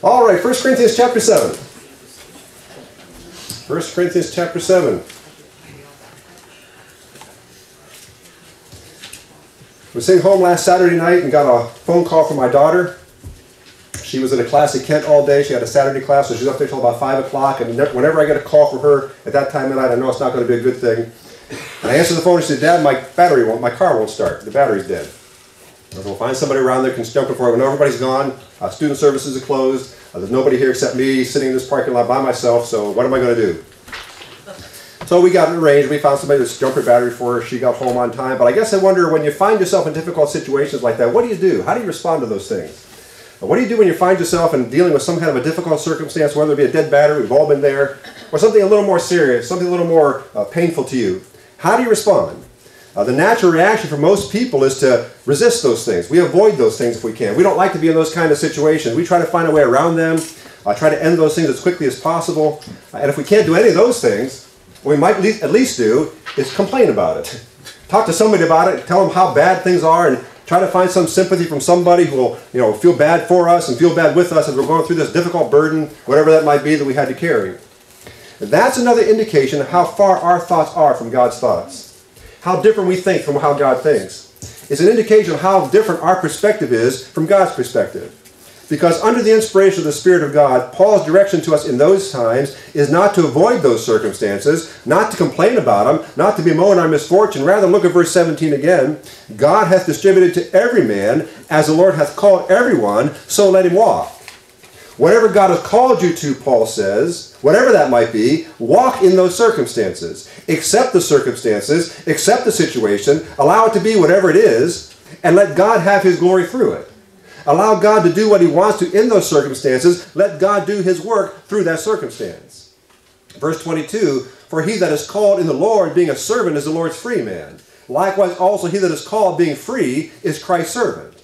All right, 1 Corinthians chapter 7. 1 Corinthians chapter 7. was sitting home last Saturday night and got a phone call from my daughter. She was in a class at Kent all day. She had a Saturday class, so she's up there till about 5 o'clock. And whenever I get a call from her at that time of night, I know it's not going to be a good thing. And I answered the phone and she said, Dad, my battery won't, my car won't start. The battery's dead. We'll find somebody around there can jump it for When everybody's gone, uh, student services are closed. Uh, there's nobody here except me sitting in this parking lot by myself, so what am I going to do? So we got it arranged. We found somebody to jump her battery for her. She got home on time. But I guess I wonder when you find yourself in difficult situations like that, what do you do? How do you respond to those things? What do you do when you find yourself in dealing with some kind of a difficult circumstance, whether it be a dead battery, we've all been there, or something a little more serious, something a little more uh, painful to you? How do you respond? Uh, the natural reaction for most people is to resist those things. We avoid those things if we can. We don't like to be in those kind of situations. We try to find a way around them, uh, try to end those things as quickly as possible. Uh, and if we can't do any of those things, what we might at least do is complain about it. Talk to somebody about it, tell them how bad things are, and try to find some sympathy from somebody who will you know, feel bad for us and feel bad with us as we're going through this difficult burden, whatever that might be that we had to carry. That's another indication of how far our thoughts are from God's thoughts. How different we think from how God thinks. It's an indication of how different our perspective is from God's perspective. Because under the inspiration of the Spirit of God, Paul's direction to us in those times is not to avoid those circumstances, not to complain about them, not to bemoan our misfortune. Rather, look at verse 17 again. God hath distributed to every man, as the Lord hath called everyone, so let him walk. Whatever God has called you to, Paul says, whatever that might be, walk in those circumstances. Accept the circumstances, accept the situation, allow it to be whatever it is, and let God have his glory through it. Allow God to do what He wants to in those circumstances. Let God do His work through that circumstance. Verse 22 For he that is called in the Lord, being a servant, is the Lord's free man. Likewise, also he that is called, being free, is Christ's servant.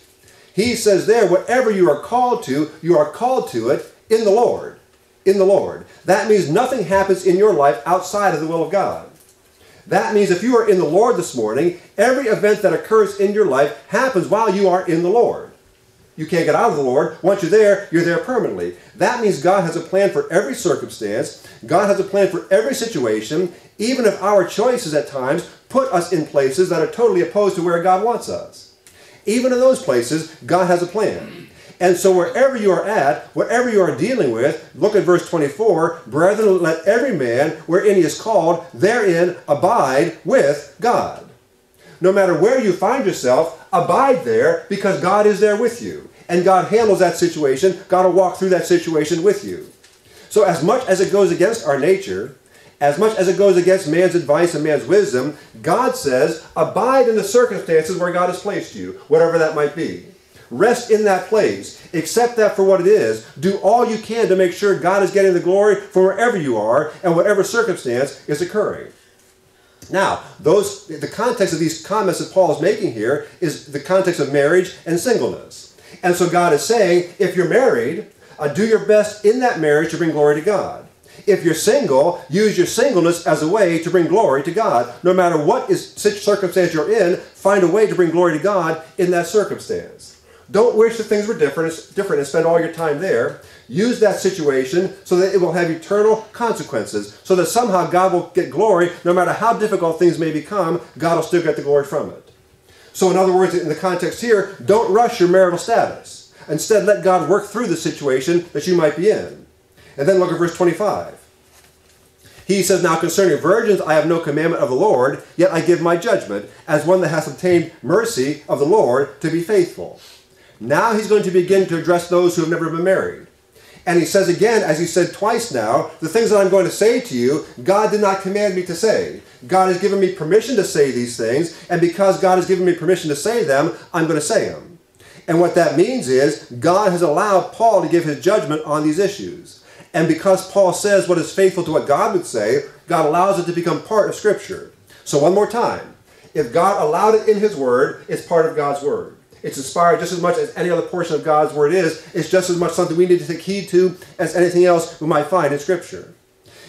He says there, whatever you are called to, you are called to it in the Lord. In the Lord. That means nothing happens in your life outside of the will of God. That means if you are in the Lord this morning, every event that occurs in your life happens while you are in the Lord. You can't get out of the Lord. Once you're there, you're there permanently. That means God has a plan for every circumstance. God has a plan for every situation, even if our choices at times put us in places that are totally opposed to where God wants us. Even in those places, God has a plan. And so wherever you are at, whatever you are dealing with, look at verse 24, brethren, let every man, wherein he is called, therein abide with God. No matter where you find yourself, abide there because God is there with you. And God handles that situation. God will walk through that situation with you. So as much as it goes against our nature, as much as it goes against man's advice and man's wisdom, God says, abide in the circumstances where God has placed you, whatever that might be. Rest in that place. Accept that for what it is. Do all you can to make sure God is getting the glory from wherever you are and whatever circumstance is occurring. Now, those the context of these comments that Paul is making here is the context of marriage and singleness. And so God is saying, if you're married, uh, do your best in that marriage to bring glory to God. If you're single, use your singleness as a way to bring glory to God. No matter what is such circumstance you're in, find a way to bring glory to God in that circumstance. Don't wish that things were different, different and spend all your time there. Use that situation so that it will have eternal consequences, so that somehow God will get glory no matter how difficult things may become, God will still get the glory from it. So, in other words, in the context here, don't rush your marital status. Instead, let God work through the situation that you might be in. And then look at verse 25. He says, Now concerning virgins, I have no commandment of the Lord, yet I give my judgment, as one that has obtained mercy of the Lord to be faithful. Now he's going to begin to address those who have never been married. And he says again, as he said twice now, the things that I'm going to say to you, God did not command me to say. God has given me permission to say these things, and because God has given me permission to say them, I'm going to say them. And what that means is, God has allowed Paul to give his judgment on these issues. And because Paul says what is faithful to what God would say, God allows it to become part of Scripture. So, one more time. If God allowed it in His Word, it's part of God's Word. It's inspired just as much as any other portion of God's Word is. It's just as much something we need to take heed to as anything else we might find in Scripture.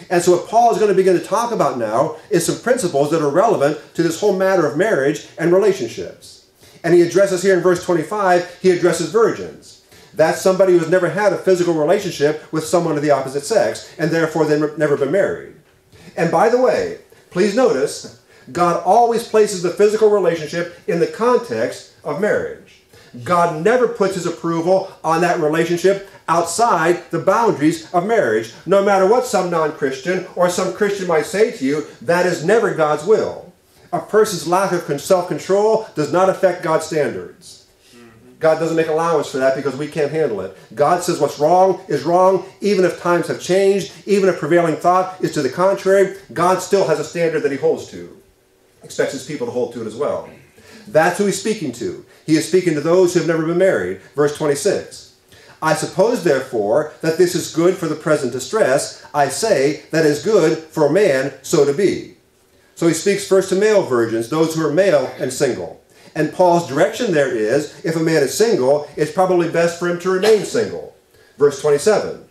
And so what Paul is going to begin to talk about now is some principles that are relevant to this whole matter of marriage and relationships. And he addresses here in verse 25, he addresses virgins. That's somebody who has never had a physical relationship with someone of the opposite sex, and therefore they've never been married. And by the way, please notice, God always places the physical relationship in the context of marriage. God never puts his approval on that relationship outside the boundaries of marriage. No matter what some non Christian or some Christian might say to you, that is never God's will. A person's lack of self control does not affect God's standards. God doesn't make allowance for that because we can't handle it. God says what's wrong is wrong, even if times have changed, even if prevailing thought is to the contrary, God still has a standard that he holds to. Expects his people to hold to it as well. That's who he's speaking to. He is speaking to those who have never been married. Verse 26. I suppose, therefore, that this is good for the present distress. I say that is good for a man so to be. So he speaks first to male virgins, those who are male and single. And Paul's direction there is if a man is single, it's probably best for him to remain single. Verse 27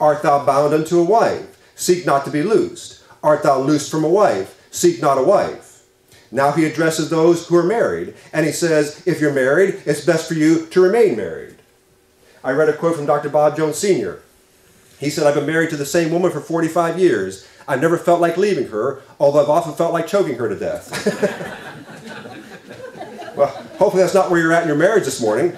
Art thou bound unto a wife? Seek not to be loosed. Art thou loosed from a wife? Seek not a wife. Now he addresses those who are married, and he says, if you're married, it's best for you to remain married. I read a quote from Dr. Bob Jones Sr. He said, I've been married to the same woman for 45 years. I never felt like leaving her, although I've often felt like choking her to death. hopefully that's not where you're at in your marriage this morning.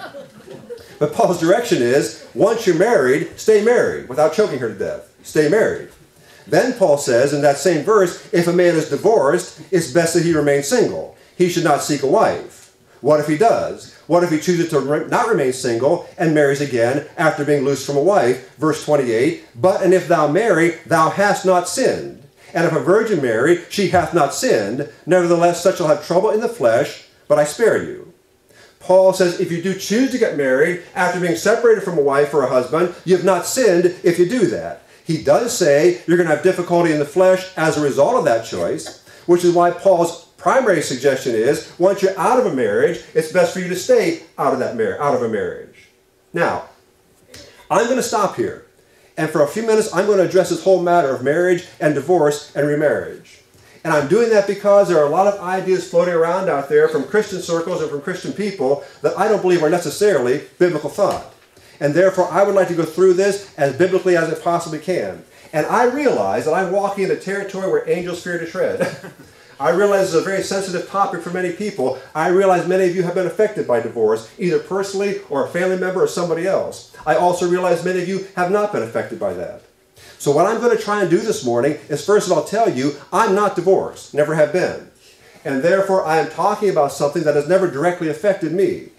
But Paul's direction is once you're married, stay married without choking her to death. Stay married. Then Paul says in that same verse if a man is divorced, it's best that he remain single. He should not seek a wife. What if he does? What if he chooses to re not remain single and marries again after being loosed from a wife? Verse 28 But and if thou marry, thou hast not sinned. And if a virgin marry, she hath not sinned. Nevertheless, such shall have trouble in the flesh, but I spare you. Paul says if you do choose to get married after being separated from a wife or a husband, you have not sinned if you do that. He does say you're going to have difficulty in the flesh as a result of that choice, which is why Paul's primary suggestion is once you're out of a marriage, it's best for you to stay out of that mar- out of a marriage. Now, I'm going to stop here. And for a few minutes, I'm going to address this whole matter of marriage and divorce and remarriage. And I'm doing that because there are a lot of ideas floating around out there from Christian circles and from Christian people that I don't believe are necessarily biblical thought. And therefore, I would like to go through this as biblically as it possibly can. And I realize that I'm walking in a territory where angels fear to tread. I realize it's a very sensitive topic for many people. I realize many of you have been affected by divorce, either personally or a family member or somebody else. I also realize many of you have not been affected by that. So what I'm going to try and do this morning is first of all tell you I'm not divorced, never have been. And therefore I am talking about something that has never directly affected me.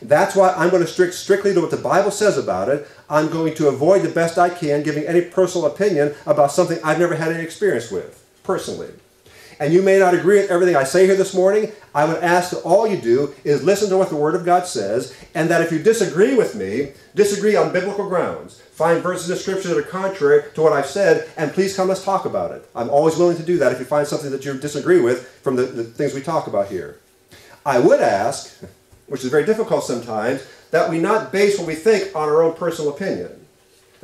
That's why I'm going to stick strictly to what the Bible says about it. I'm going to avoid the best I can giving any personal opinion about something I've never had any experience with, personally and you may not agree with everything I say here this morning, I would ask that all you do is listen to what the Word of God says, and that if you disagree with me, disagree on biblical grounds. Find verses of Scripture that are contrary to what I've said, and please come, let's talk about it. I'm always willing to do that if you find something that you disagree with from the, the things we talk about here. I would ask, which is very difficult sometimes, that we not base what we think on our own personal opinion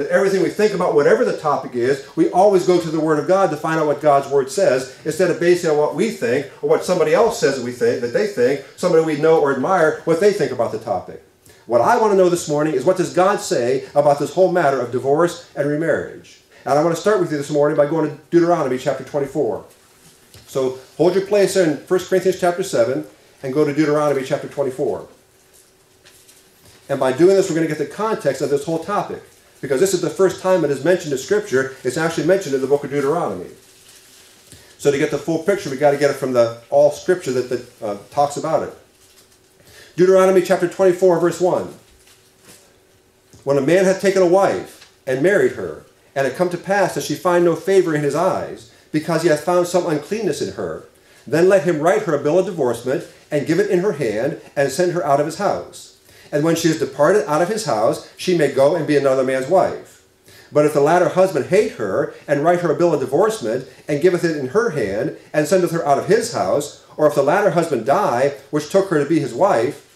that everything we think about, whatever the topic is, we always go to the Word of God to find out what God's Word says, instead of basing on what we think or what somebody else says that we think, that they think, somebody we know or admire, what they think about the topic. What I want to know this morning is what does God say about this whole matter of divorce and remarriage? And I want to start with you this morning by going to Deuteronomy chapter 24. So hold your place in 1 Corinthians chapter 7 and go to Deuteronomy chapter 24. And by doing this, we're going to get the context of this whole topic because this is the first time it is mentioned in Scripture. It's actually mentioned in the book of Deuteronomy. So to get the full picture, we got to get it from the all Scripture that, that uh, talks about it. Deuteronomy chapter 24, verse 1. When a man hath taken a wife and married her, and it come to pass that she find no favor in his eyes, because he hath found some uncleanness in her, then let him write her a bill of divorcement, and give it in her hand, and send her out of his house and when she is departed out of his house, she may go and be another man's wife. But if the latter husband hate her, and write her a bill of divorcement, and giveth it in her hand, and sendeth her out of his house, or if the latter husband die, which took her to be his wife,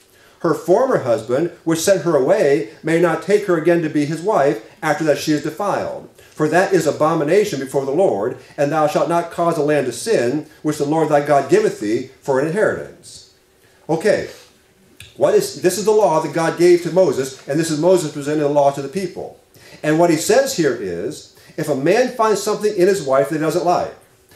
her former husband, which sent her away, may not take her again to be his wife, after that she is defiled. For that is abomination before the Lord, and thou shalt not cause a land to sin, which the Lord thy God giveth thee for an inheritance. Okay, What is this is the law that God gave to Moses, and this is Moses presenting the law to the people. And what he says here is, if a man finds something in his wife that he doesn't like,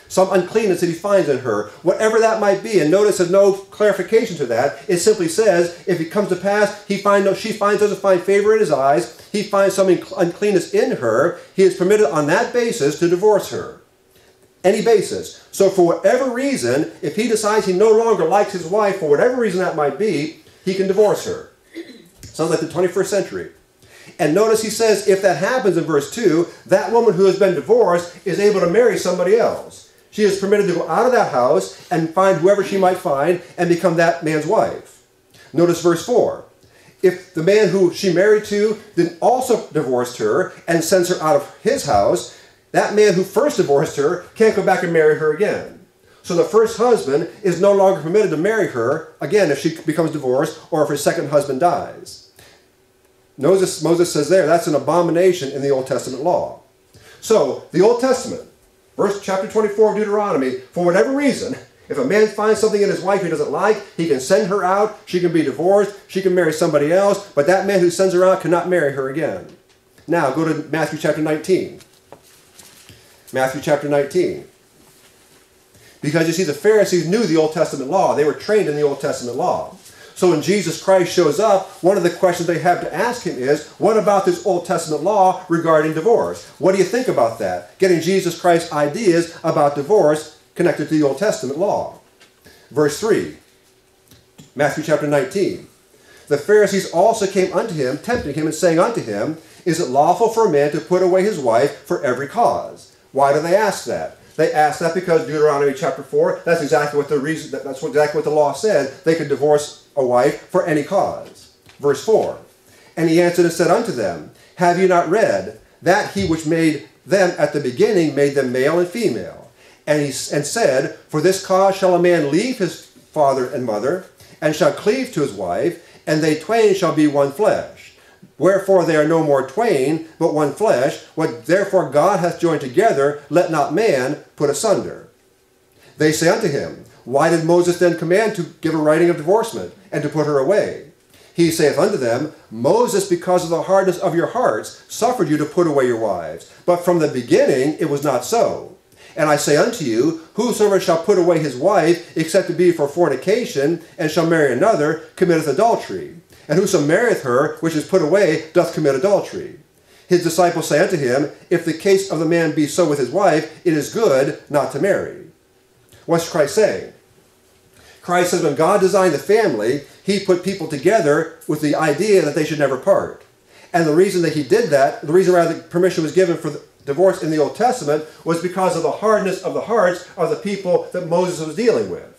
some uncleanness that he finds in her, whatever that might be, and notice there's no clarification to that. It simply says, if it comes to pass, he find no, she finds doesn't find favor in his eyes, he finds some uncleanness in her, he is permitted on that basis to divorce her. Any basis. So for whatever reason, if he decides he no longer likes his wife, for whatever reason that might be, he can divorce her. Sounds like the 21st century. And notice he says, if that happens in verse 2, that woman who has been divorced is able to marry somebody else. She is permitted to go out of that house and find whoever she might find and become that man's wife. Notice verse 4. If the man who she married to then also divorced her and sends her out of his house, that man who first divorced her can't go back and marry her again. So the first husband is no longer permitted to marry her again if she becomes divorced or if her second husband dies. Moses, Moses says there that's an abomination in the Old Testament law. So the Old Testament, verse chapter 24 of Deuteronomy, for whatever reason, if a man finds something in his wife he doesn't like, he can send her out, she can be divorced, she can marry somebody else, but that man who sends her out cannot marry her again. Now go to Matthew chapter 19. Matthew chapter 19. Because you see, the Pharisees knew the Old Testament law. They were trained in the Old Testament law. So when Jesus Christ shows up, one of the questions they have to ask him is, what about this Old Testament law regarding divorce? What do you think about that? Getting Jesus Christ's ideas about divorce connected to the Old Testament law. Verse 3, Matthew chapter 19. The Pharisees also came unto him, tempting him, and saying unto him, Is it lawful for a man to put away his wife for every cause? Why do they ask that? They asked that because Deuteronomy chapter 4, that's exactly what the reason, that's exactly what the law said. They could divorce a wife for any cause. Verse 4. And he answered and said unto them, Have you not read that he which made them at the beginning made them male and female? And he and said, For this cause shall a man leave his father and mother, and shall cleave to his wife, and they twain shall be one flesh. Wherefore they are no more twain, but one flesh. What therefore God hath joined together, let not man put asunder. They say unto him, Why did Moses then command to give a writing of divorcement, and to put her away? He saith unto them, Moses, because of the hardness of your hearts, suffered you to put away your wives. But from the beginning it was not so. And I say unto you, Whosoever shall put away his wife, except to be for fornication, and shall marry another, committeth adultery. And whoso marrieth her, which is put away, doth commit adultery. His disciples say unto him, If the case of the man be so with his wife, it is good not to marry. What's Christ saying? Christ says when God designed the family, he put people together with the idea that they should never part. And the reason that he did that, the reason why the permission was given for divorce in the Old Testament, was because of the hardness of the hearts of the people that Moses was dealing with.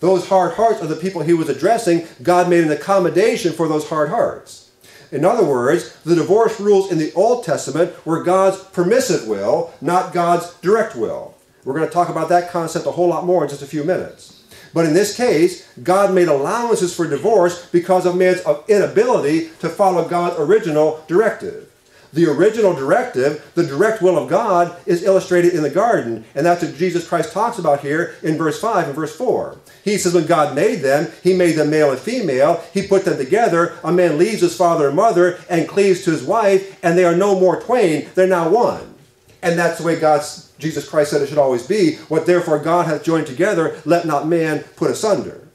Those hard hearts of the people he was addressing. God made an accommodation for those hard hearts. In other words, the divorce rules in the Old Testament were God's permissive will, not God's direct will. We're going to talk about that concept a whole lot more in just a few minutes. But in this case, God made allowances for divorce because of man's inability to follow God's original directive. The original directive, the direct will of God, is illustrated in the garden. And that's what Jesus Christ talks about here in verse 5 and verse 4. He says when God made them, he made them male and female. He put them together. A man leaves his father and mother and cleaves to his wife, and they are no more twain. They're now one. And that's the way God's, Jesus Christ said it should always be. What therefore God hath joined together, let not man put asunder.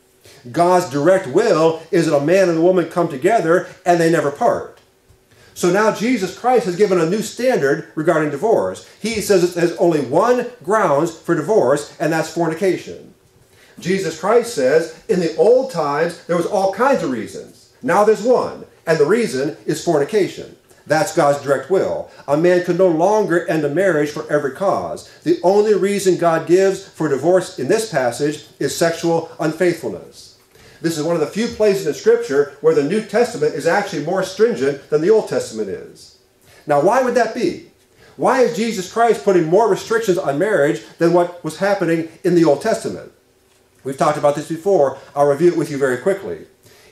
God's direct will is that a man and a woman come together and they never part. So now Jesus Christ has given a new standard regarding divorce. He says there's only one grounds for divorce, and that's fornication. Jesus Christ says in the old times there was all kinds of reasons. Now there's one, and the reason is fornication. That's God's direct will. A man can no longer end a marriage for every cause. The only reason God gives for divorce in this passage is sexual unfaithfulness. This is one of the few places in Scripture where the New Testament is actually more stringent than the Old Testament is. Now, why would that be? Why is Jesus Christ putting more restrictions on marriage than what was happening in the Old Testament? We've talked about this before. I'll review it with you very quickly.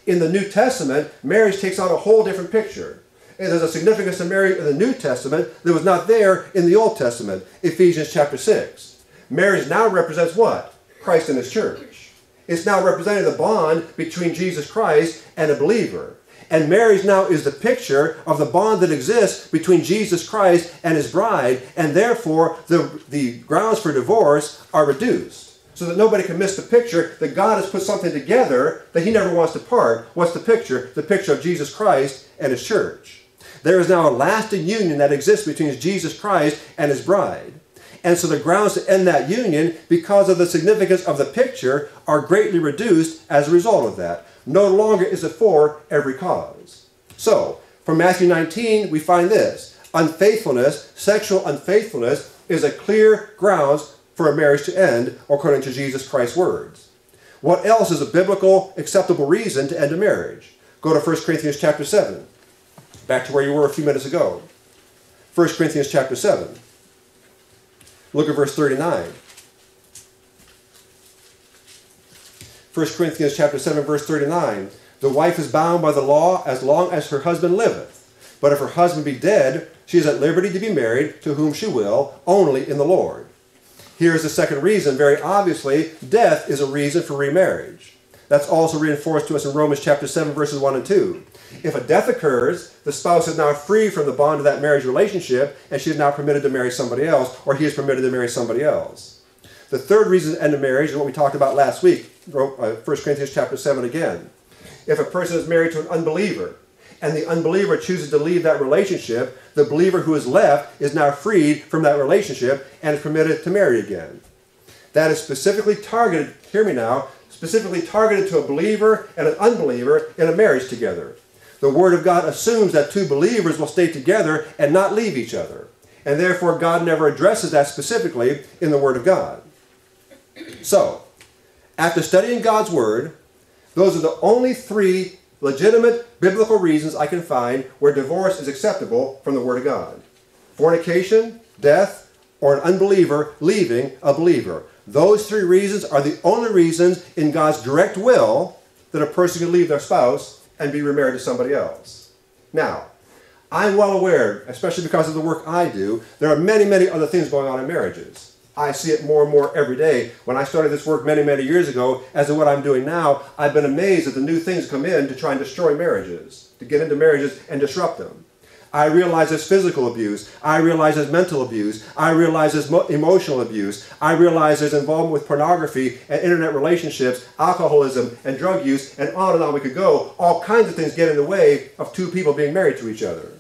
In the New Testament, marriage takes on a whole different picture. And there's a significance to marriage in the New Testament that was not there in the Old Testament. Ephesians chapter 6. Marriage now represents what? Christ and his church. Is now representing the bond between Jesus Christ and a believer. And marriage now is the picture of the bond that exists between Jesus Christ and his bride, and therefore the, the grounds for divorce are reduced. So that nobody can miss the picture that God has put something together that he never wants to part. What's the picture? The picture of Jesus Christ and his church. There is now a lasting union that exists between Jesus Christ and his bride. And so the grounds to end that union, because of the significance of the picture, are greatly reduced as a result of that. No longer is it for every cause. So, from Matthew 19, we find this unfaithfulness, sexual unfaithfulness, is a clear grounds for a marriage to end, according to Jesus Christ's words. What else is a biblical, acceptable reason to end a marriage? Go to 1 Corinthians chapter 7. Back to where you were a few minutes ago. 1 Corinthians chapter 7. Look at verse 39. 1 Corinthians chapter 7, verse 39. The wife is bound by the law as long as her husband liveth. But if her husband be dead, she is at liberty to be married to whom she will, only in the Lord. Here is the second reason. Very obviously, death is a reason for remarriage. That's also reinforced to us in Romans chapter 7, verses 1 and 2. If a death occurs, the spouse is now free from the bond of that marriage relationship, and she is now permitted to marry somebody else, or he is permitted to marry somebody else. The third reason to end a marriage is what we talked about last week, 1 uh, Corinthians chapter 7 again. If a person is married to an unbeliever, and the unbeliever chooses to leave that relationship, the believer who is left is now freed from that relationship and is permitted to marry again. That is specifically targeted, hear me now, specifically targeted to a believer and an unbeliever in a marriage together. The Word of God assumes that two believers will stay together and not leave each other. And therefore, God never addresses that specifically in the Word of God. So, after studying God's Word, those are the only three legitimate biblical reasons I can find where divorce is acceptable from the Word of God fornication, death, or an unbeliever leaving a believer. Those three reasons are the only reasons in God's direct will that a person can leave their spouse and be remarried to somebody else. Now, I'm well aware, especially because of the work I do, there are many, many other things going on in marriages. I see it more and more every day. When I started this work many, many years ago, as to what I'm doing now, I've been amazed at the new things come in to try and destroy marriages, to get into marriages and disrupt them. I realize there's physical abuse. I realize there's mental abuse. I realize there's emotional abuse. I realize there's involvement with pornography and internet relationships, alcoholism and drug use, and on and on we could go. All kinds of things get in the way of two people being married to each other.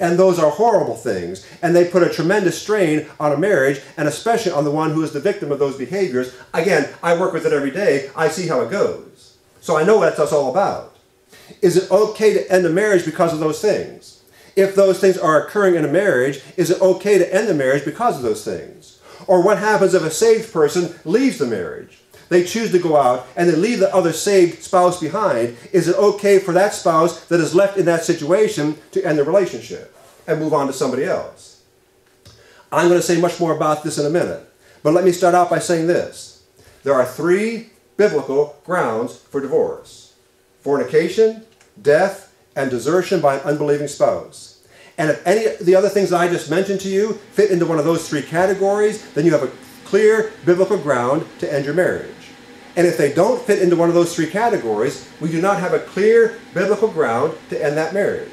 And those are horrible things. And they put a tremendous strain on a marriage, and especially on the one who is the victim of those behaviors. Again, I work with it every day. I see how it goes. So I know what that's all about. Is it okay to end a marriage because of those things? If those things are occurring in a marriage, is it okay to end the marriage because of those things? Or what happens if a saved person leaves the marriage? They choose to go out and they leave the other saved spouse behind. Is it okay for that spouse that is left in that situation to end the relationship and move on to somebody else? I'm going to say much more about this in a minute. But let me start out by saying this. There are three biblical grounds for divorce. Fornication, death, and desertion by an unbelieving spouse. And if any of the other things that I just mentioned to you fit into one of those three categories, then you have a clear biblical ground to end your marriage. And if they don't fit into one of those three categories, we do not have a clear biblical ground to end that marriage.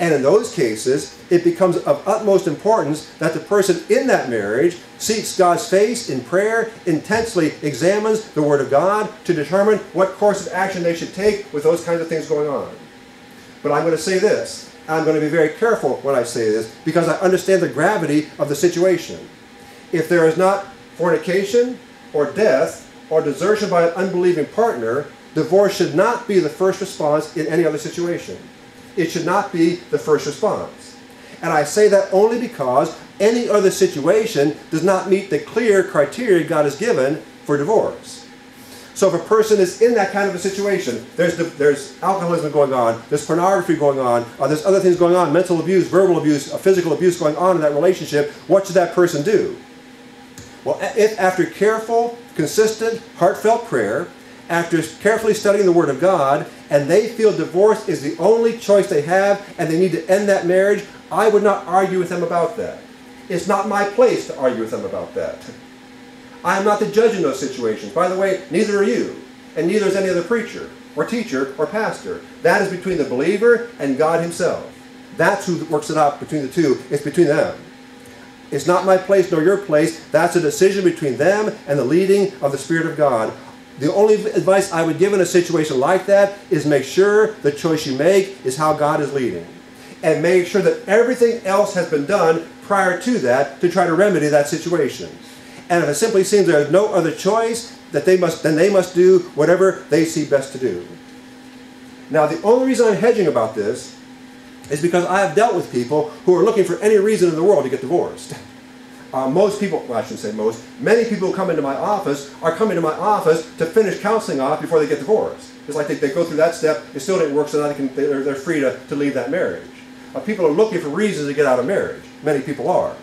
And in those cases, it becomes of utmost importance that the person in that marriage seeks God's face in prayer, intensely examines the Word of God to determine what course of action they should take with those kinds of things going on. But I'm going to say this, I'm going to be very careful when I say this, because I understand the gravity of the situation. If there is not fornication or death, or desertion by an unbelieving partner, divorce should not be the first response in any other situation. It should not be the first response. And I say that only because any other situation does not meet the clear criteria God has given for divorce. So if a person is in that kind of a situation, there's, there's alcoholism going on, there's pornography going on, or there's other things going on, mental abuse, verbal abuse, uh, physical abuse going on in that relationship, what should that person do? Well, if after careful consistent, heartfelt prayer, after carefully studying the Word of God, and they feel divorce is the only choice they have and they need to end that marriage, I would not argue with them about that. It's not my place to argue with them about that. I am not the judge in those situations. By the way, neither are you. and neither is any other preacher, or teacher, or pastor. That is between the believer and God himself. That's who works it out between the two. It's between them. It's not my place nor your place. That's a decision between them and the leading of the Spirit of God. The only advice I would give in a situation like that is make sure the choice you make is how God is leading. And make sure that everything else has been done prior to that to try to remedy that situation. And if it simply seems there is no other choice, that they must, then they must do whatever they see best to do. Now, the only reason I'm hedging about this is because I have dealt with people who are looking for any reason in the world to get divorced. Uh, most people, well, I shouldn't say most, many people who come into my office are coming to my office to finish counseling off before they get divorced. It's like they, they go through that step, it still didn't work, so now they can, they're, they're free to, to leave that marriage. Uh, people are looking for reasons to get out of marriage. Many people are.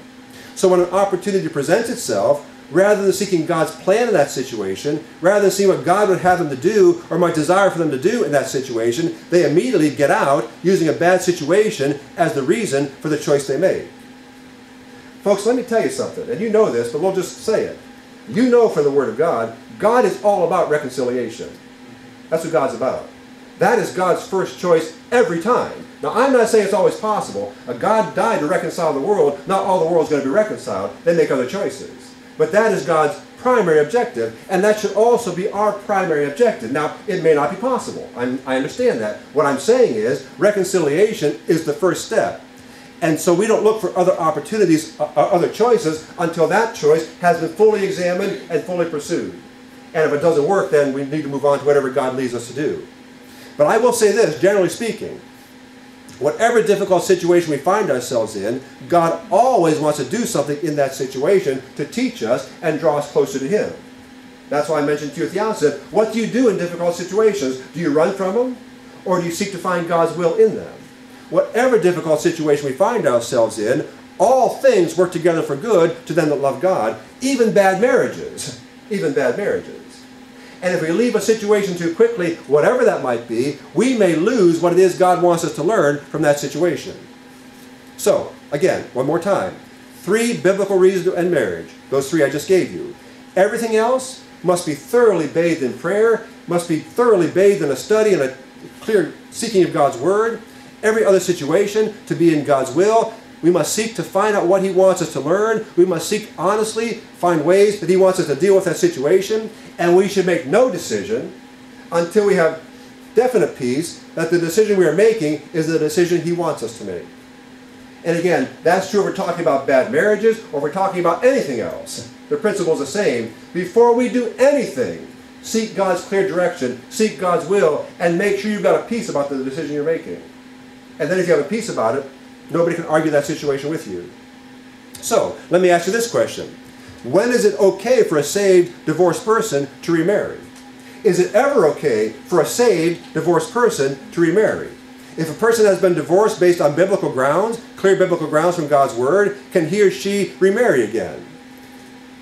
So when an opportunity presents itself, rather than seeking God's plan in that situation, rather than seeing what God would have them to do or my desire for them to do in that situation, they immediately get out using a bad situation as the reason for the choice they made. Folks, let me tell you something, and you know this, but we'll just say it. You know from the Word of God, God is all about reconciliation. That's what God's about. That is God's first choice every time. Now, I'm not saying it's always possible. A God died to reconcile the world. Not all the world is going to be reconciled. They make other choices. But that is God's primary objective, and that should also be our primary objective. Now, it may not be possible. I'm, i understand that. What I'm saying is reconciliation is the first step. And so we don't look for other opportunities, uh, uh, other choices, until that choice has been fully examined and fully pursued. And if it doesn't work, then we need to move on to whatever God leads us to do. But I will say this, generally speaking, whatever difficult situation we find ourselves in, God always wants to do something in that situation to teach us and draw us closer to Him. That's why I mentioned to you at the outset, what do you do in difficult situations? Do you run from them? Or do you seek to find God's will in them? Whatever difficult situation we find ourselves in, all things work together for good to them that love God, even bad marriages. Even bad marriages. And if we leave a situation too quickly, whatever that might be, we may lose what it is God wants us to learn from that situation. So, again, one more time. Three biblical reasons to end marriage. Those three I just gave you. Everything else must be thoroughly bathed in prayer, must be thoroughly bathed in a study and a clear seeking of God's Word. Every other situation to be in God's will, we must seek to find out what He wants us to learn. We must seek honestly, find ways that He wants us to deal with that situation. And we should make no decision until we have definite peace that the decision we are making is the decision He wants us to make. And again, that's true if we're talking about bad marriages or if we're talking about anything else. The principle is the same. Before we do anything, seek God's clear direction, seek God's will, and make sure you've got a peace about the decision you're making. And then if you have a peace about it, nobody can argue that situation with you. So, let me ask you this question. When is it okay for a saved, divorced person to remarry? Is it ever okay for a saved, divorced person to remarry? If a person has been divorced based on biblical grounds, clear biblical grounds from God's Word, can he or she remarry again?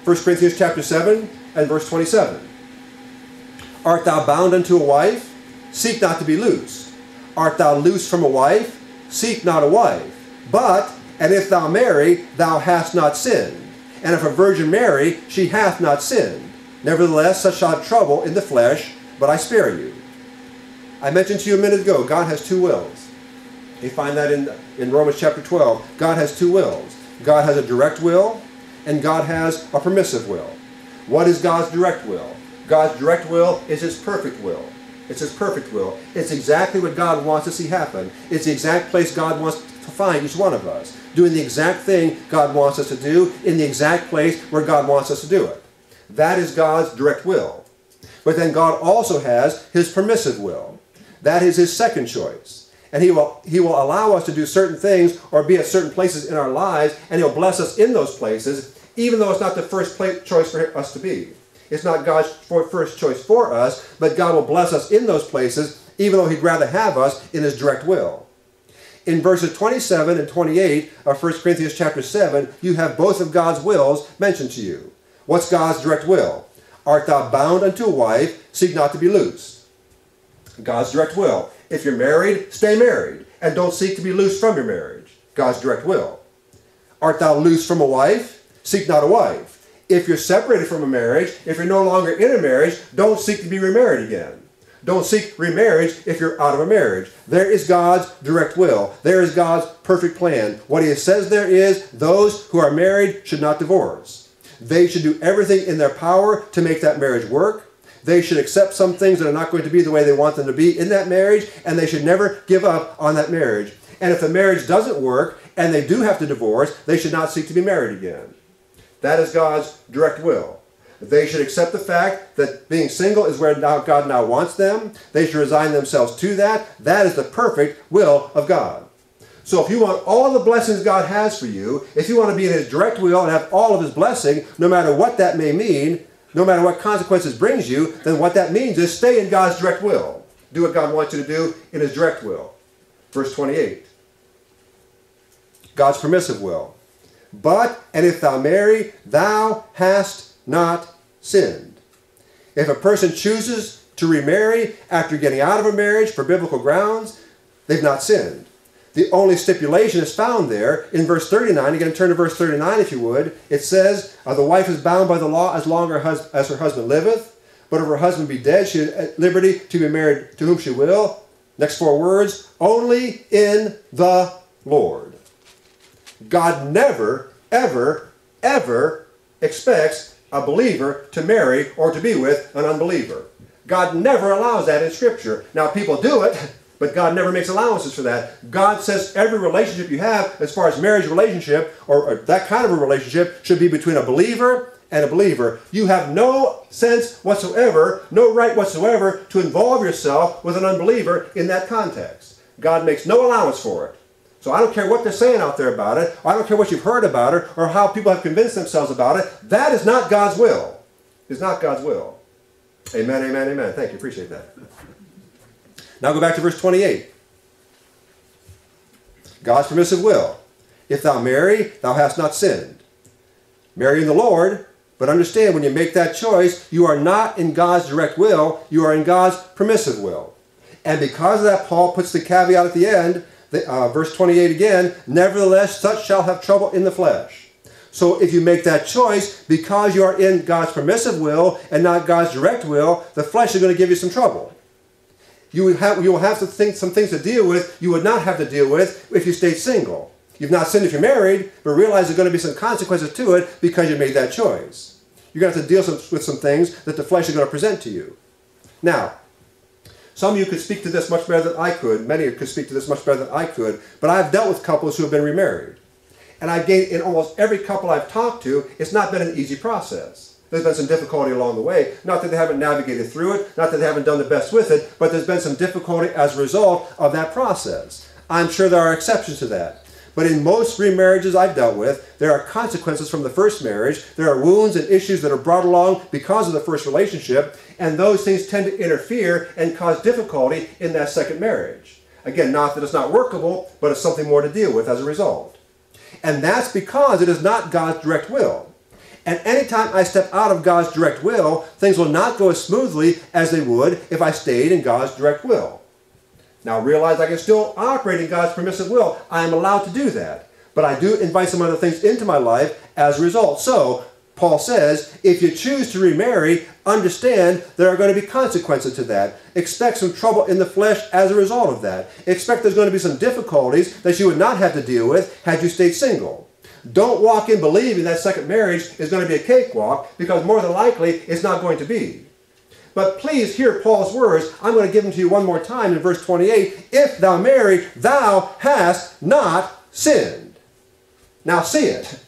1 Corinthians chapter 7 and verse 27. Art thou bound unto a wife? Seek not to be loose. Art thou loose from a wife? Seek not a wife. But, and if thou marry, thou hast not sinned. And if a virgin marry, she hath not sinned. Nevertheless, such shall have trouble in the flesh, but I spare you. I mentioned to you a minute ago, God has two wills. You find that in, in Romans chapter 12. God has two wills. God has a direct will, and God has a permissive will. What is God's direct will? God's direct will is His perfect will. It's His perfect will. It's exactly what God wants to see happen. It's the exact place God wants find each one of us doing the exact thing God wants us to do in the exact place where God wants us to do it. That is God's direct will. But then God also has his permissive will. That is his second choice. And he will, he will allow us to do certain things or be at certain places in our lives, and he'll bless us in those places, even though it's not the first choice for us to be. It's not God's first choice for us, but God will bless us in those places, even though he'd rather have us in his direct will in verses 27 and 28 of 1 Corinthians chapter 7, you have both of God's wills mentioned to you. What's God's direct will? Art thou bound unto a wife, seek not to be loose. God's direct will. If you're married, stay married, and don't seek to be loose from your marriage. God's direct will. Art thou loose from a wife? Seek not a wife. if you're separated from a marriage, if you're no longer in a marriage, don't seek to be remarried again. Don't seek remarriage if you're out of a marriage. There is God's direct will. There is God's perfect plan. What he says there is those who are married should not divorce. They should do everything in their power to make that marriage work. They should accept some things that are not going to be the way they want them to be in that marriage, and they should never give up on that marriage. And if the marriage doesn't work and they do have to divorce, they should not seek to be married again. That is God's direct will. They should accept the fact that being single is where now God now wants them. They should resign themselves to that. That is the perfect will of God. So if you want all the blessings God has for you, if you want to be in his direct will and have all of his blessing, no matter what that may mean, no matter what consequences brings you, then what that means is stay in God's direct will. Do what God wants you to do in his direct will. Verse 28. God's permissive will. But, and if thou marry, thou hast not sinned. If a person chooses to remarry after getting out of a marriage for biblical grounds, they've not sinned. The only stipulation is found there in verse 39. Again, turn to verse 39 if you would. It says, uh, The wife is bound by the law as long as her husband liveth. But if her husband be dead, she is at liberty to be married to whom she will. Next four words, only in the Lord. God never, ever, ever expects a believer to marry or to be with an unbeliever. God never allows that in Scripture. Now, people do it, but God never makes allowances for that. God says every relationship you have, as far as marriage relationship or, or that kind of a relationship, should be between a believer and a believer. You have no sense whatsoever, no right whatsoever to involve yourself with an unbeliever in that context. God makes no allowance for it. So I don't care what they're saying out there about it, I don't care what you've heard about it, or how people have convinced themselves about it. That is not God's will. It's not God's will. Amen, amen, amen. Thank you. Appreciate that. Now go back to verse 28. God's permissive will. If thou marry, thou hast not sinned. Marry in the Lord, but understand when you make that choice, you are not in God's direct will, you are in God's permissive will. And because of that, Paul puts the caveat at the end the, uh, verse 28 again, nevertheless, such shall have trouble in the flesh. So if you make that choice, because you are in God's permissive will and not God's direct will, the flesh is going to give you some trouble. You will have, you will have to think some things to deal with you would not have to deal with if you stayed single. You've not sinned if you're married, but realize there's going to be some consequences to it because you made that choice. You're going to have to deal some, with some things that the flesh is going to present to you. Now, some of you could speak to this much better than I could. Many could speak to this much better than I could. But I've dealt with couples who have been remarried. And I've gained, in almost every couple I've talked to, it's not been an easy process. There's been some difficulty along the way. Not that they haven't navigated through it, not that they haven't done the best with it, but there's been some difficulty as a result of that process. I'm sure there are exceptions to that. But in most remarriages I've dealt with, there are consequences from the first marriage. There are wounds and issues that are brought along because of the first relationship, and those things tend to interfere and cause difficulty in that second marriage. Again, not that it's not workable, but it's something more to deal with as a result. And that's because it is not God's direct will. And anytime I step out of God's direct will, things will not go as smoothly as they would if I stayed in God's direct will. Now realize I can still operate in God's permissive will. I am allowed to do that. But I do invite some other things into my life as a result. So, Paul says, if you choose to remarry, understand there are going to be consequences to that. Expect some trouble in the flesh as a result of that. Expect there's going to be some difficulties that you would not have to deal with had you stayed single. Don't walk in believing that second marriage is going to be a cakewalk because more than likely it's not going to be. But please hear Paul's words. I'm going to give them to you one more time in verse 28. If thou marry, thou hast not sinned. Now see it.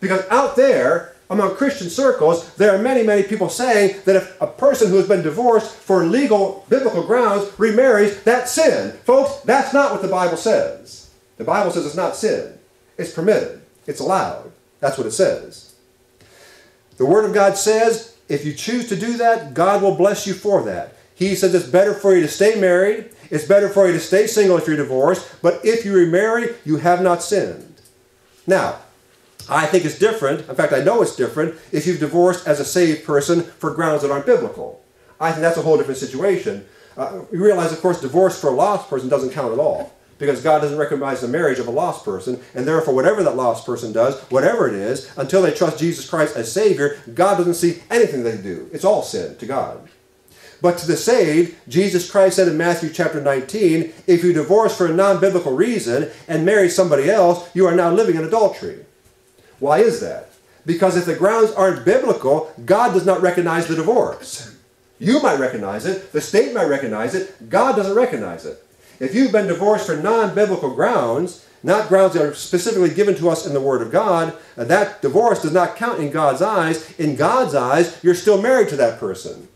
Because out there, among Christian circles, there are many, many people saying that if a person who has been divorced for legal, biblical grounds remarries, that's sin. Folks, that's not what the Bible says. The Bible says it's not sin. It's permitted. It's allowed. That's what it says. The Word of God says if you choose to do that, God will bless you for that. He says it's better for you to stay married. It's better for you to stay single if you're divorced. But if you remarry, you have not sinned. Now, I think it's different. In fact, I know it's different if you've divorced as a saved person for grounds that aren't biblical. I think that's a whole different situation. Uh, you realize, of course, divorce for a lost person doesn't count at all. Because God doesn't recognize the marriage of a lost person, and therefore, whatever that lost person does, whatever it is, until they trust Jesus Christ as Savior, God doesn't see anything they do. It's all sin to God. But to the saved, Jesus Christ said in Matthew chapter 19, if you divorce for a non biblical reason and marry somebody else, you are now living in adultery. Why is that? Because if the grounds aren't biblical, God does not recognize the divorce. You might recognize it, the state might recognize it, God doesn't recognize it. If you've been divorced for non biblical grounds, not grounds that are specifically given to us in the Word of God, that divorce does not count in God's eyes. In God's eyes, you're still married to that person.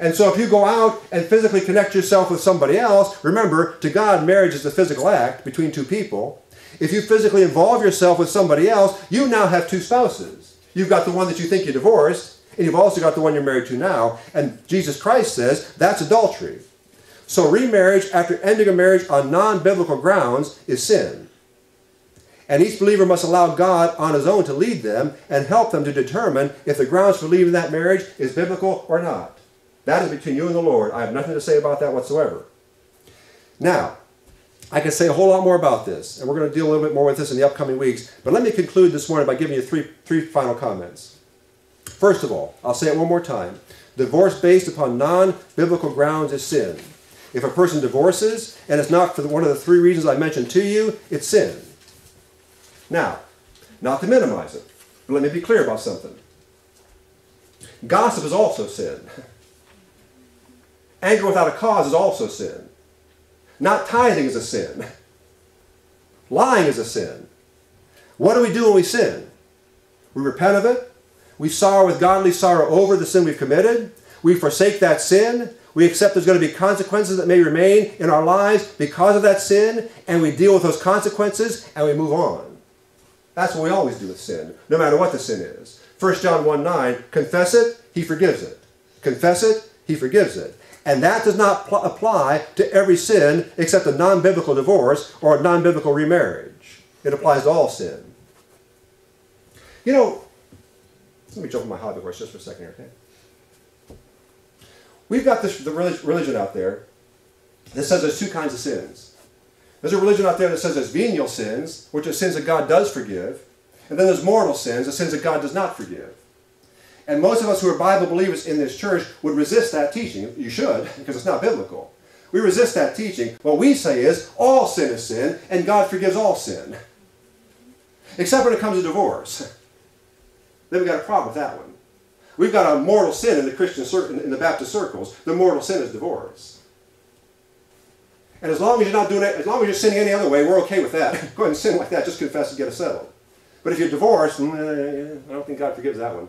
And so if you go out and physically connect yourself with somebody else, remember, to God, marriage is a physical act between two people. If you physically involve yourself with somebody else, you now have two spouses. You've got the one that you think you divorced, and you've also got the one you're married to now. And Jesus Christ says that's adultery. So remarriage after ending a marriage on non-biblical grounds is sin. And each believer must allow God on his own to lead them and help them to determine if the grounds for leaving that marriage is biblical or not. That is between you and the Lord. I have nothing to say about that whatsoever. Now, I can say a whole lot more about this, and we're going to deal a little bit more with this in the upcoming weeks. But let me conclude this morning by giving you three, three final comments. First of all, I'll say it one more time. Divorce based upon non biblical grounds is sin. If a person divorces and it's not for one of the three reasons I mentioned to you, it's sin. Now, not to minimize it, but let me be clear about something. Gossip is also sin. Anger without a cause is also sin. Not tithing is a sin. Lying is a sin. What do we do when we sin? We repent of it. We sorrow with godly sorrow over the sin we've committed. We forsake that sin. We accept there's going to be consequences that may remain in our lives because of that sin, and we deal with those consequences and we move on. That's what we always do with sin, no matter what the sin is. 1 John 1 9, confess it, he forgives it. Confess it, he forgives it. And that does not pl- apply to every sin except a non biblical divorce or a non biblical remarriage. It applies to all sin. You know, let me jump on my hobby horse just for a second here, okay? We've got this the religion out there that says there's two kinds of sins. There's a religion out there that says there's venial sins, which are sins that God does forgive, and then there's mortal sins, the sins that God does not forgive. And most of us who are Bible believers in this church would resist that teaching. You should, because it's not biblical. We resist that teaching. What we say is all sin is sin, and God forgives all sin. Except when it comes to divorce. Then we've got a problem with that one. We've got a mortal sin in the Christian in the Baptist circles. The mortal sin is divorce. And as long as you're not doing it, as long as you're sinning any other way, we're okay with that. Go ahead and sin like that. Just confess and get it settled. But if you're divorced, mm, I don't think God forgives that one.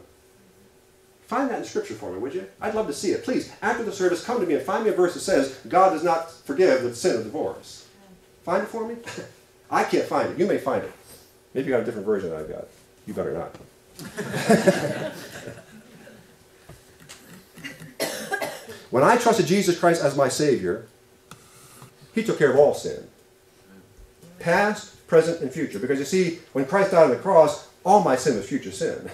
Find that in Scripture for me, would you? I'd love to see it. Please, after the service, come to me and find me a verse that says God does not forgive the sin of divorce. Find it for me? I can't find it. You may find it. Maybe you got a different version than I've got. You better not. when I trusted Jesus Christ as my Savior, He took care of all sin. Past, present, and future. Because you see, when Christ died on the cross, all my sin was future sin.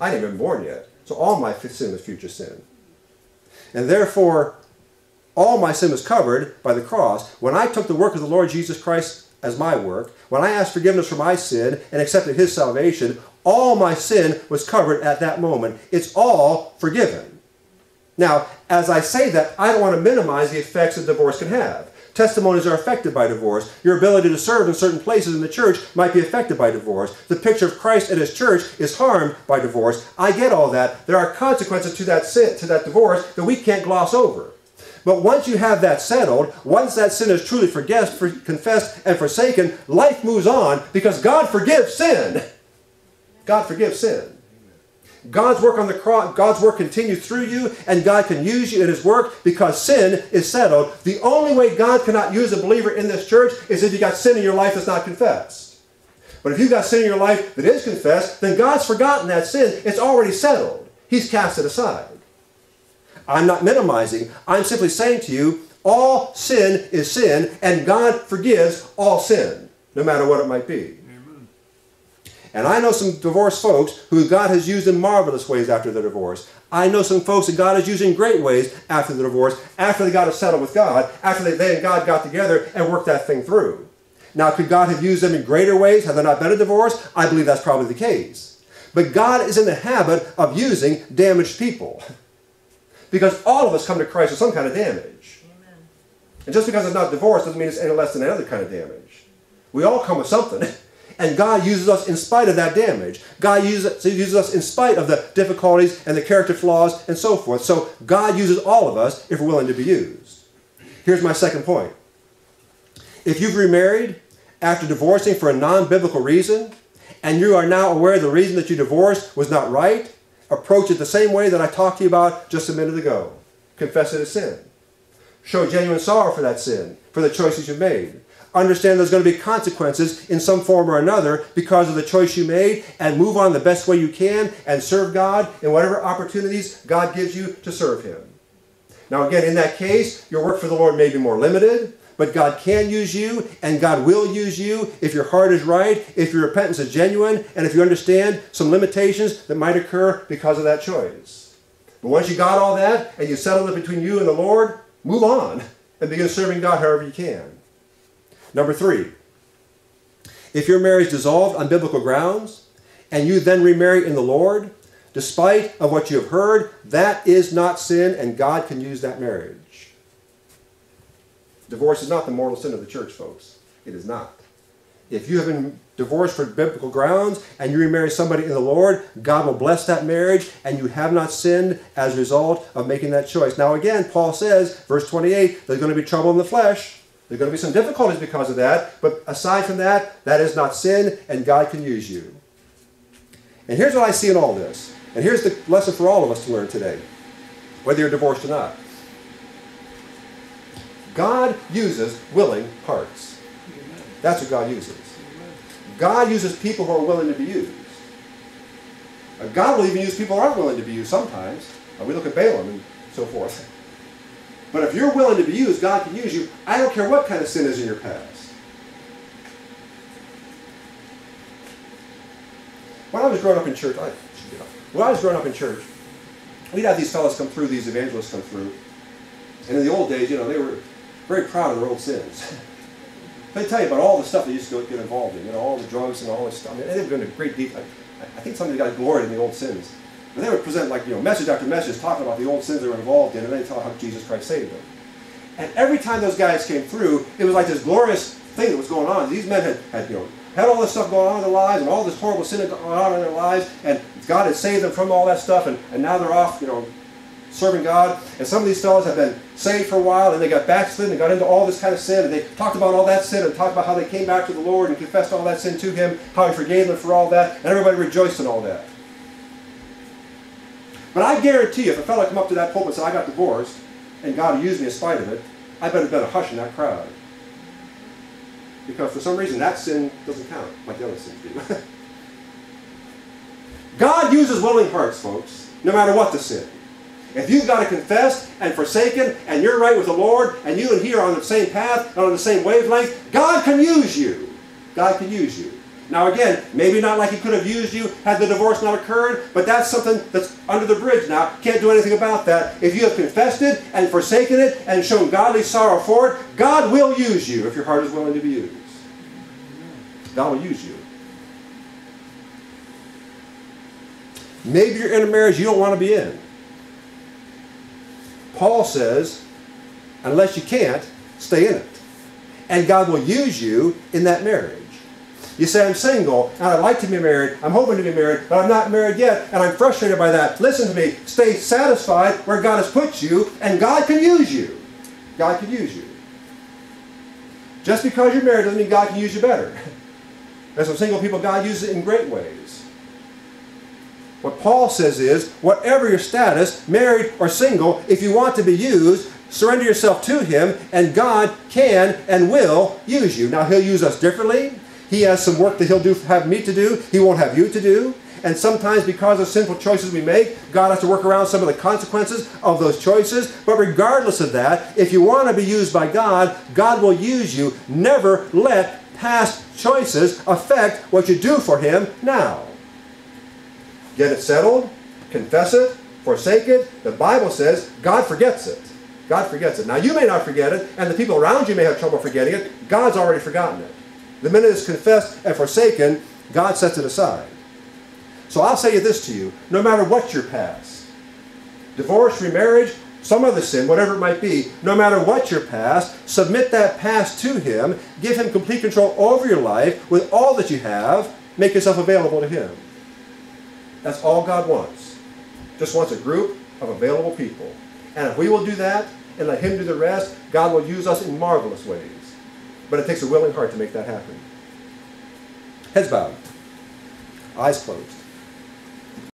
I hadn't even been born yet. So all my sin was future sin. And therefore, all my sin was covered by the cross. When I took the work of the Lord Jesus Christ as my work, when I asked forgiveness for my sin and accepted his salvation, all my sin was covered at that moment. It's all forgiven. Now, as I say that, I don't want to minimize the effects that divorce can have. Testimonies are affected by divorce. Your ability to serve in certain places in the church might be affected by divorce. The picture of Christ and his church is harmed by divorce. I get all that. There are consequences to that sin, to that divorce that we can't gloss over. But once you have that settled, once that sin is truly for, confessed and forsaken, life moves on because God forgives sin. God forgives sin. God's work on the cross, God's work continues through you, and God can use you in His work because sin is settled. The only way God cannot use a believer in this church is if you got sin in your life that's not confessed. But if you've got sin in your life that is confessed, then God's forgotten that sin. It's already settled. He's cast it aside. I'm not minimizing. I'm simply saying to you, all sin is sin, and God forgives all sin, no matter what it might be. And I know some divorced folks who God has used in marvelous ways after the divorce. I know some folks that God has used in great ways after the divorce, after they got it settle with God, after they, they and God got together and worked that thing through. Now, could God have used them in greater ways? Have there not been a divorce? I believe that's probably the case. But God is in the habit of using damaged people. Because all of us come to Christ with some kind of damage. Amen. And just because it's not divorce doesn't mean it's any less than another kind of damage. We all come with something. And God uses us in spite of that damage. God uses, uses us in spite of the difficulties and the character flaws and so forth. So God uses all of us if we're willing to be used. Here's my second point. If you've remarried after divorcing for a non-biblical reason, and you are now aware the reason that you divorced was not right, approach it the same way that I talked to you about just a minute ago. Confess it as sin. Show genuine sorrow for that sin, for the choices you've made understand there's going to be consequences in some form or another because of the choice you made and move on the best way you can and serve God in whatever opportunities God gives you to serve Him. Now, again, in that case, your work for the Lord may be more limited, but God can use you and God will use you if your heart is right, if your repentance is genuine, and if you understand some limitations that might occur because of that choice. But once you got all that and you settled it between you and the Lord, move on and begin serving God however you can. Number three, if your marriage dissolved on biblical grounds and you then remarry in the Lord, despite of what you have heard, that is not sin and God can use that marriage. Divorce is not the mortal sin of the church, folks. It is not. If you have been divorced for biblical grounds and you remarry somebody in the Lord, God will bless that marriage and you have not sinned as a result of making that choice. Now again, Paul says, verse 28, there's going to be trouble in the flesh. There are going to be some difficulties because of that, but aside from that, that is not sin, and God can use you. And here's what I see in all this. And here's the lesson for all of us to learn today, whether you're divorced or not. God uses willing hearts. That's what God uses. God uses people who are willing to be used. God will even use people who aren't willing to be used sometimes. Uh, we look at Balaam and so forth. But if you're willing to be used, God can use you. I don't care what kind of sin is in your past. When I was growing up in church, I, when I was growing up in church, we'd have these fellows come through, these evangelists come through. And in the old days, you know, they were very proud of their old sins. they tell you about all the stuff they used to get involved in, you know, all the drugs and all this stuff. I mean, they were doing a great deep. I, I think some of got gloried in the old sins. And they would present like, you know, message after message talking about the old sins they were involved in, and then they tell how Jesus Christ saved them. And every time those guys came through, it was like this glorious thing that was going on. These men had, had you know, had all this stuff going on in their lives, and all this horrible sin going on in their lives, and God had saved them from all that stuff, and, and now they're off, you know, serving God. And some of these fellows have been saved for a while, and they got backslidden and got into all this kind of sin, and they talked about all that sin, and talked about how they came back to the Lord and confessed all that sin to Him, how He forgave them for all that, and everybody rejoiced in all that. But I guarantee you, if a fellow come up to that pulpit and said, I got divorced, and God used me in spite of it, I better bet a hush in that crowd. Because for some reason, that sin doesn't count like the other sins do. God uses willing hearts, folks, no matter what the sin. If you've got to confess and forsaken, and you're right with the Lord, and you and He are on the same path and on the same wavelength, God can use you. God can use you. Now again, maybe not like he could have used you had the divorce not occurred, but that's something that's under the bridge now. Can't do anything about that. If you have confessed it and forsaken it and shown godly sorrow for it, God will use you if your heart is willing to be used. God will use you. Maybe you're in a marriage you don't want to be in. Paul says, unless you can't, stay in it. And God will use you in that marriage. You say, I'm single, and I'd like to be married, I'm hoping to be married, but I'm not married yet, and I'm frustrated by that. Listen to me. Stay satisfied where God has put you, and God can use you. God can use you. Just because you're married doesn't mean God can use you better. There's some single people, God uses it in great ways. What Paul says is, whatever your status, married or single, if you want to be used, surrender yourself to Him, and God can and will use you. Now, He'll use us differently. He has some work that he'll do have me to do. He won't have you to do. And sometimes because of sinful choices we make, God has to work around some of the consequences of those choices. But regardless of that, if you want to be used by God, God will use you. Never let past choices affect what you do for Him now. Get it settled, confess it, forsake it. The Bible says God forgets it. God forgets it. Now you may not forget it, and the people around you may have trouble forgetting it. God's already forgotten it. The minute it's confessed and forsaken, God sets it aside. So I'll say this to you no matter what your past, divorce, remarriage, some other sin, whatever it might be, no matter what your past, submit that past to Him, give Him complete control over your life with all that you have, make yourself available to Him. That's all God wants. Just wants a group of available people. And if we will do that and let Him do the rest, God will use us in marvelous ways. But it takes a willing heart to make that happen. Heads bowed, eyes closed.